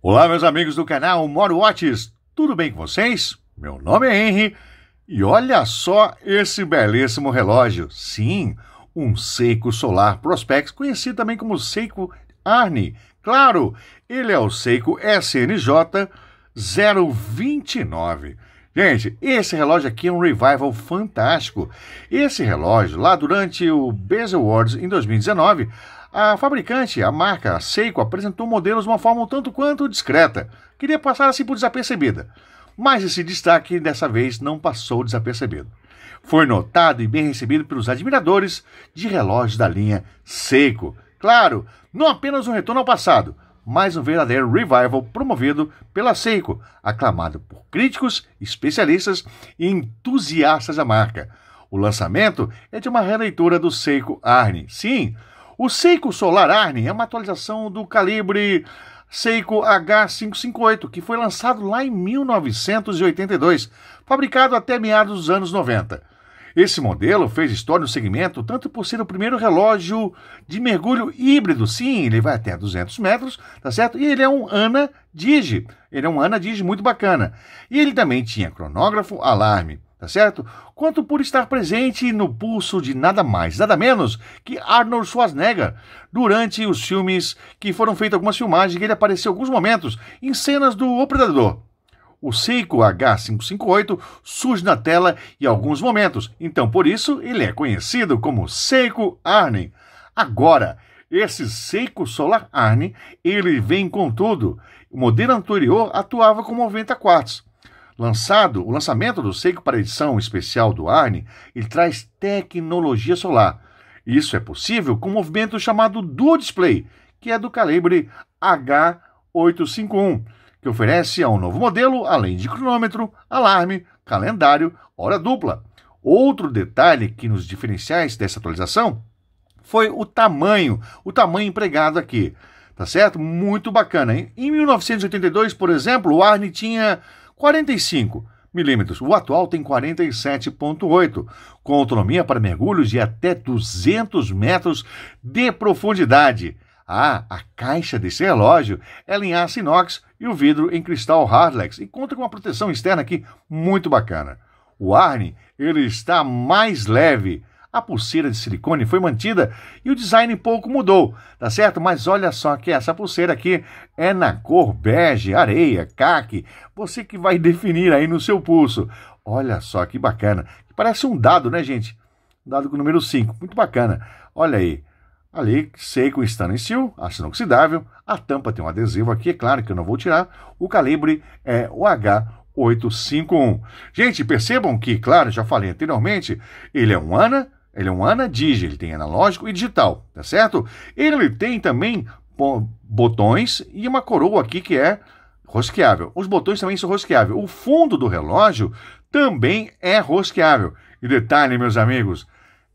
Olá, meus amigos do canal Moro Watches, tudo bem com vocês? Meu nome é Henry e olha só esse belíssimo relógio. Sim, um Seiko Solar Prospex, conhecido também como Seiko Arni. Claro, ele é o Seiko SNJ 029. Gente, esse relógio aqui é um revival fantástico. Esse relógio, lá durante o Bezel Awards em 2019, a fabricante, a marca Seiko, apresentou modelos de uma forma um tanto quanto discreta. Queria passar assim por desapercebida. Mas esse destaque dessa vez não passou desapercebido. Foi notado e bem recebido pelos admiradores de relógios da linha Seiko. Claro, não apenas um retorno ao passado, mas um verdadeiro revival promovido pela Seiko, aclamado por críticos, especialistas e entusiastas da marca. O lançamento é de uma releitura do Seiko Arni. Sim, o Seiko Solar Arni é uma atualização do calibre Seiko H558, que foi lançado lá em 1982, fabricado até meados dos anos 90. Esse modelo fez história no segmento tanto por ser o primeiro relógio de mergulho híbrido. Sim, ele vai até 200 metros, tá certo? E ele é um ANA Digi. Ele é um ANA Digi muito bacana. E ele também tinha cronógrafo, alarme tá certo? Quanto por estar presente no pulso de nada mais, nada menos que Arnold Schwarzenegger, durante os filmes que foram feitas algumas filmagens, que ele apareceu alguns momentos em cenas do O Predador. O Seiko H558 surge na tela em alguns momentos, então por isso ele é conhecido como Seiko Arne. Agora, esse Seiko Solar Arne, ele vem com tudo. O modelo anterior atuava com 90 quartos. Lançado, o lançamento do Seiko para a edição especial do Arne, ele traz tecnologia solar. Isso é possível com um movimento chamado Dual Display, que é do calibre H851, que oferece a um novo modelo, além de cronômetro, alarme, calendário, hora dupla. Outro detalhe que nos diferenciais dessa atualização foi o tamanho, o tamanho empregado aqui. Tá certo? Muito bacana. Hein? Em 1982, por exemplo, o Arne tinha 45 milímetros. O atual tem 47,8, com autonomia para mergulhos de até 200 metros de profundidade. Ah, a caixa desse relógio é em aço inox e o vidro em cristal Hardlex e conta com uma proteção externa aqui muito bacana. O Arne ele está mais leve, a pulseira de silicone foi mantida e o design pouco mudou, tá certo? Mas olha só que essa pulseira aqui é na cor bege, areia, caque. Você que vai definir aí no seu pulso. Olha só que bacana. Parece um dado, né, gente? Dado com o número 5. Muito bacana. Olha aí. Ali, seco stainless aço inoxidável. A tampa tem um adesivo aqui, é claro que eu não vou tirar. O calibre é o H 851. Gente, percebam que, claro, já falei anteriormente, ele é um ANA ele é um Anadigi, ele tem analógico e digital, tá certo? Ele tem também botões e uma coroa aqui que é rosqueável. Os botões também são rosqueáveis. O fundo do relógio também é rosqueável. E detalhe, meus amigos,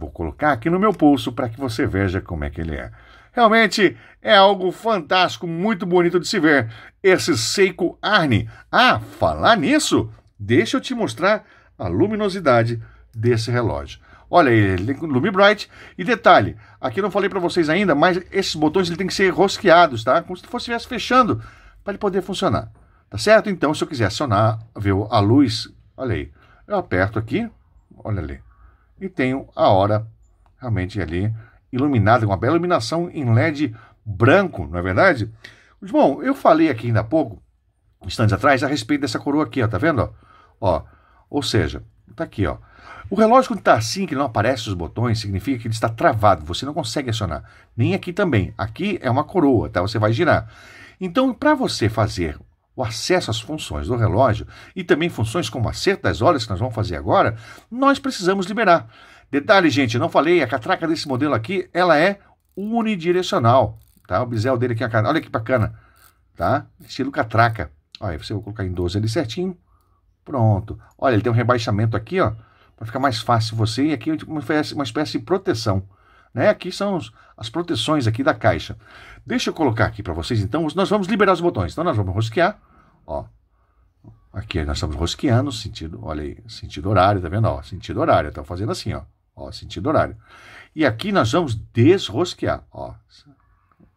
vou colocar aqui no meu pulso para que você veja como é que ele é. Realmente é algo fantástico, muito bonito de se ver. Esse Seiko Arni. Ah, falar nisso, deixa eu te mostrar a luminosidade desse relógio. Olha ele Lume Bright. E detalhe, aqui não falei para vocês ainda, mas esses botões ele tem que ser rosqueados, tá? Como se fosse estivesse fechando, para ele poder funcionar. Tá certo? Então, se eu quiser acionar, ver a luz, olha aí, eu aperto aqui, olha ali, e tenho a hora realmente ali iluminada, com uma bela iluminação em LED branco, não é verdade? Bom, eu falei aqui ainda há pouco, instantes atrás, a respeito dessa coroa aqui, ó, tá vendo? Ó, ó ou seja, tá aqui, ó. O relógio, quando está assim, que não aparece os botões, significa que ele está travado, você não consegue acionar. Nem aqui também. Aqui é uma coroa, tá? Você vai girar. Então, para você fazer o acesso às funções do relógio e também funções como acerto das horas que nós vamos fazer agora, nós precisamos liberar. Detalhe, gente, não falei, a catraca desse modelo aqui, ela é unidirecional, tá? O bisel dele aqui, olha que bacana, tá? Estilo catraca. Olha, você vai colocar em 12 ali certinho. Pronto. Olha, ele tem um rebaixamento aqui, ó para ficar mais fácil você. E aqui uma espécie, uma espécie de proteção. Né? Aqui são as proteções aqui da caixa. Deixa eu colocar aqui para vocês, então. Nós vamos liberar os botões. Então, nós vamos rosquear. Ó. Aqui nós estamos rosqueando, sentido, olha aí, sentido horário, tá vendo? Ó, sentido horário, estamos fazendo assim, ó. Ó, sentido horário. E aqui nós vamos desrosquear, ó.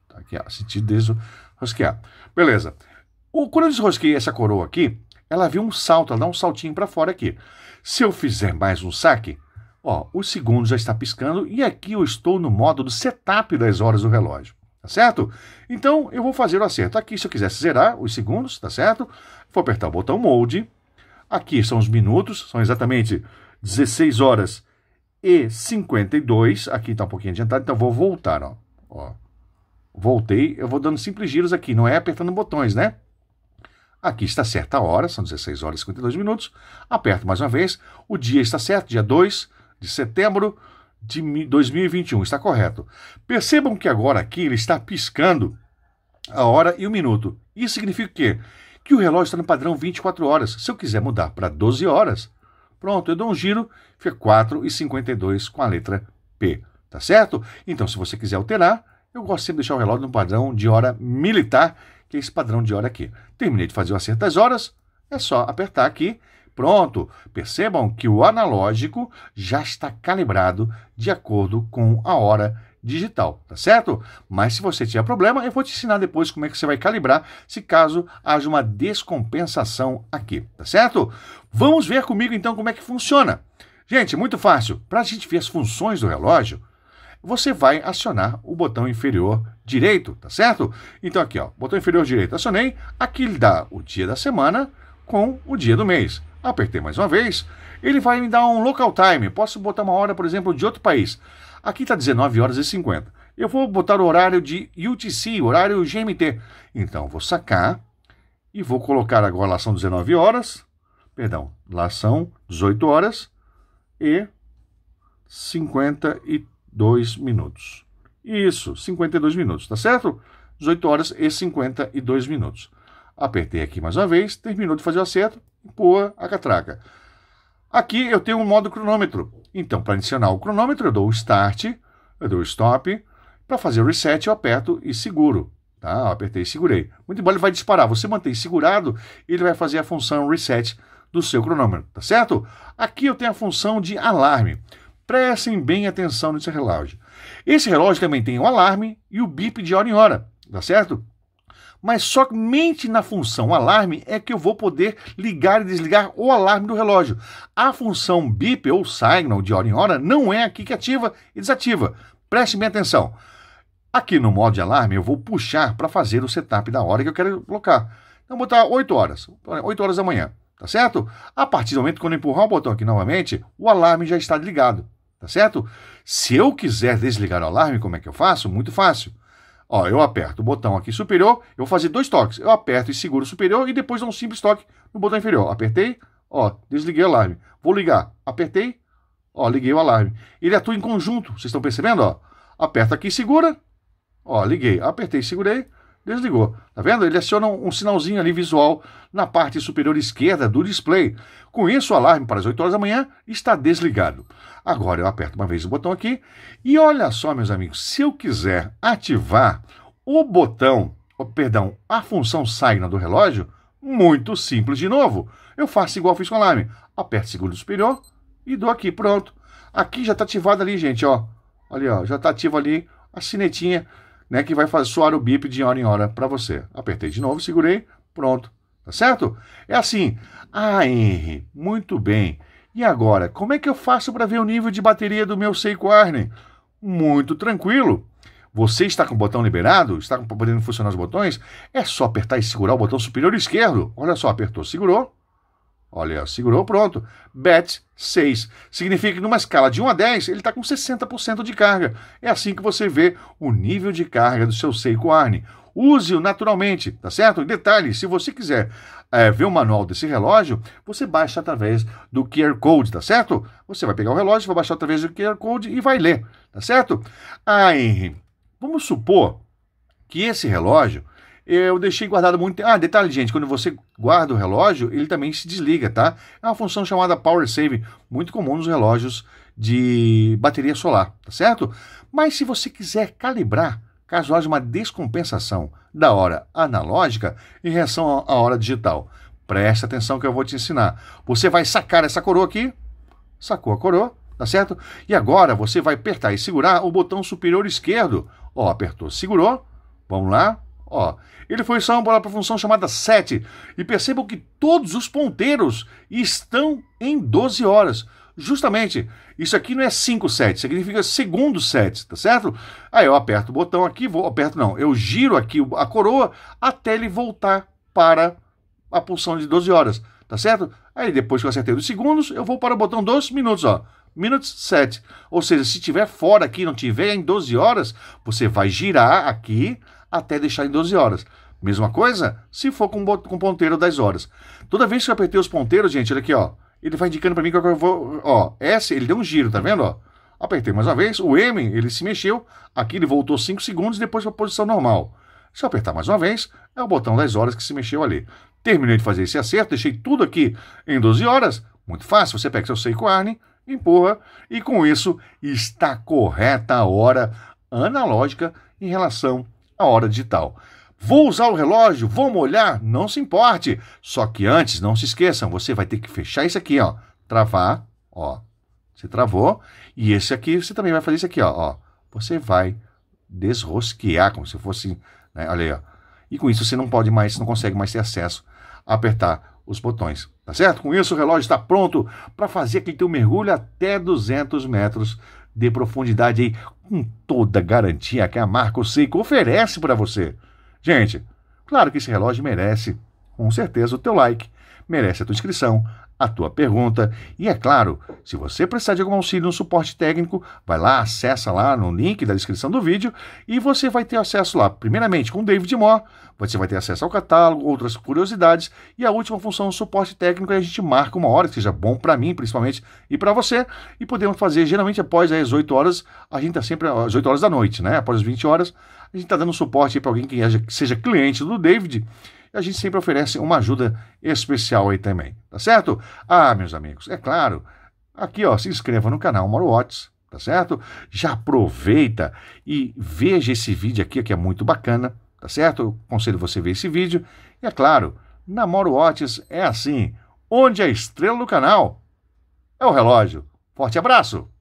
Tá aqui, ó, sentido desrosquear. Beleza. O, quando eu desrosquei essa coroa aqui, ela viu um salto, ela dá um saltinho para fora aqui. Se eu fizer mais um saque, ó, o segundo já está piscando e aqui eu estou no modo do setup das horas do relógio, tá certo? Então eu vou fazer o acerto aqui, se eu quisesse zerar os segundos, tá certo? Vou apertar o botão Mode, aqui são os minutos, são exatamente 16 horas e 52, aqui está um pouquinho adiantado, então vou voltar, ó, ó. Voltei, eu vou dando simples giros aqui, não é apertando botões, né? Aqui está certa a hora, são 16 horas e 52 minutos. Aperto mais uma vez. O dia está certo, dia 2 de setembro de 2021. Está correto. Percebam que agora aqui ele está piscando a hora e o minuto. Isso significa o quê? Que o relógio está no padrão 24 horas. Se eu quiser mudar para 12 horas, pronto, eu dou um giro, fica 4 e 52 com a letra P. Tá certo? Então, se você quiser alterar, eu gosto sempre de deixar o relógio no padrão de hora militar que é esse padrão de hora aqui. Terminei de fazer o acerto das horas, é só apertar aqui, pronto. Percebam que o analógico já está calibrado de acordo com a hora digital, tá certo? Mas se você tiver problema, eu vou te ensinar depois como é que você vai calibrar se caso haja uma descompensação aqui, tá certo? Vamos ver comigo então como é que funciona. Gente, muito fácil. Para a gente ver as funções do relógio, você vai acionar o botão inferior direito, tá certo? Então aqui, ó, botão inferior direito, acionei, aqui ele dá o dia da semana com o dia do mês. Apertei mais uma vez, ele vai me dar um local time, posso botar uma hora, por exemplo, de outro país. Aqui está 19 horas e 50. Eu vou botar o horário de UTC, horário GMT. Então, vou sacar e vou colocar agora, lá são 19 horas, perdão, lá são 18 horas e 53 52 minutos. Isso, 52 minutos, tá certo? 18 horas e 52 minutos. Apertei aqui mais uma vez, terminou de fazer o acerto, pôa a catraca. Aqui eu tenho um modo cronômetro. Então, para adicionar o cronômetro, eu dou o Start, eu dou o Stop. Para fazer o Reset, eu aperto e seguro. Tá? Eu apertei e segurei. Muito embora ele vai disparar. Você mantém segurado, ele vai fazer a função Reset do seu cronômetro, tá certo? Aqui eu tenho a função de alarme. Prestem bem atenção nesse relógio. Esse relógio também tem o alarme e o bip de hora em hora, tá certo? Mas somente na função alarme é que eu vou poder ligar e desligar o alarme do relógio. A função bip ou signal de hora em hora não é aqui que ativa e desativa. Preste bem atenção. Aqui no modo de alarme eu vou puxar para fazer o setup da hora que eu quero colocar. Então vou botar 8 horas, 8 horas da manhã, tá certo? A partir do momento que eu empurrar o botão aqui novamente, o alarme já está ligado. Tá certo? Se eu quiser desligar o alarme, como é que eu faço? Muito fácil. Ó, eu aperto o botão aqui superior, eu vou fazer dois toques. Eu aperto e seguro o superior e depois dou um simples toque no botão inferior. Apertei, ó, desliguei o alarme. Vou ligar. Apertei, ó, liguei o alarme. Ele atua em conjunto, vocês estão percebendo, ó? Aperta aqui, segura, ó, liguei. Apertei, segurei, desligou. Tá vendo? Ele aciona um, sinalzinho ali visual na parte superior esquerda do display. Com isso, o alarme para as 8 horas da manhã está desligado. Agora eu aperto uma vez o botão aqui e olha só, meus amigos, se eu quiser ativar o botão, oh, perdão, a função signal do relógio, muito simples de novo. Eu faço igual fiz com o alarme. Aperto segundo superior e dou aqui, pronto. Aqui já está ativado ali, gente, ó. Olha, ó, já está ativo ali a sinetinha né, que vai soar o bip de hora em hora para você. Apertei de novo, segurei, pronto. Tá certo? É assim. Ah, Henry, muito bem. E agora, como é que eu faço para ver o nível de bateria do meu Seiko Arne? Muito tranquilo. Você está com o botão liberado? Está podendo funcionar os botões? É só apertar e segurar o botão superior esquerdo. Olha só, apertou, segurou. Olha, segurou, pronto. BET 6. Significa que numa escala de 1 a 10, ele está com 60% de carga. É assim que você vê o nível de carga do seu Seiko Arne. Use-o naturalmente, tá certo? Detalhe, se você quiser é, ver o manual desse relógio, você baixa através do QR Code, tá certo? Você vai pegar o relógio, vai baixar através do QR Code e vai ler, tá certo? Ah, Henry, vamos supor que esse relógio eu deixei guardado muito tempo. Ah, detalhe, gente, quando você guarda o relógio, ele também se desliga, tá? É uma função chamada Power Save, muito comum nos relógios de bateria solar, tá certo? Mas se você quiser calibrar, caso haja uma descompensação da hora analógica em relação à hora digital, presta atenção que eu vou te ensinar. Você vai sacar essa coroa aqui, sacou a coroa, tá certo? E agora você vai apertar e segurar o botão superior esquerdo. Ó, apertou, segurou, vamos lá, Ó, ele foi só para a função chamada set. E percebam que todos os ponteiros estão em 12 horas. Justamente, isso aqui não é 5 sets, significa segundo set, tá certo? Aí eu aperto o botão aqui, vou, aperto não, eu giro aqui a coroa até ele voltar para a pulsão de 12 horas, tá certo? Aí depois que eu acertei os segundos, eu vou para o botão 12 minutos, ó. Minutes set. Ou seja, se tiver fora aqui, não tiver em 12 horas, você vai girar aqui até deixar em 12 horas. Mesma coisa se for com, com ponteiro 10 horas. Toda vez que eu apertei os ponteiros, gente, olha aqui, ó. Ele vai indicando para mim que eu vou. Ó, S, ele deu um giro, tá vendo? Ó? Apertei mais uma vez. O M, ele se mexeu. Aqui ele voltou 5 segundos depois para a posição normal. Se eu apertar mais uma vez, é o botão das horas que se mexeu ali. Terminei de fazer esse acerto, deixei tudo aqui em 12 horas. Muito fácil, você pega seu Seiko Arne, empurra, e com isso está correta a hora analógica em relação à hora digital. Vou usar o relógio, vou molhar, não se importe. Só que antes, não se esqueçam, você vai ter que fechar isso aqui, ó. Travar, ó. Você travou. E esse aqui, você também vai fazer isso aqui, ó. ó. Você vai desrosquear, como se fosse, né? Olha aí, ó. E com isso você não pode mais, não consegue mais ter acesso a apertar os botões, tá certo? Com isso o relógio está pronto para fazer aquele teu mergulho até 200 metros de profundidade aí, com toda a garantia que a Marco Seiko oferece para você. Gente, claro que esse relógio merece, com certeza, o teu like, merece a tua inscrição, a tua pergunta. E é claro, se você precisar de algum auxílio no suporte técnico, vai lá, acessa lá no link da descrição do vídeo e você vai ter acesso lá, primeiramente com o David Moore, você vai ter acesso ao catálogo, outras curiosidades e a última função, suporte técnico, a gente marca uma hora que seja bom para mim, principalmente, e para você, e podemos fazer geralmente após as 8 horas, a gente está sempre às 8 horas da noite, né? Após as 20 horas, a gente está dando suporte para alguém que seja cliente do David. E a gente sempre oferece uma ajuda especial aí também, tá certo? Ah, meus amigos, é claro. Aqui, ó, se inscreva no canal Moro Watts, tá certo? Já aproveita e veja esse vídeo aqui que é muito bacana, tá certo? Eu aconselho você ver esse vídeo. E é claro, na Moro Watts é assim, onde a estrela do canal é o relógio. Forte abraço!